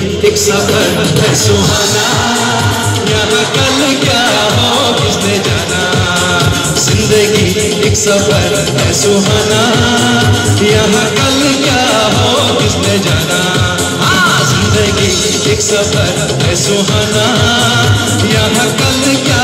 एक सफ़र है सुहाना। यहाँ कल क्या हो, किसने जाना? ज़िंदगी एक सफ़र है सुहाना। यहाँ कल क्या हो, किसने जाना? हाँ, ज़िंदगी एक सफ़र है सुहाना। यहाँ कल क्या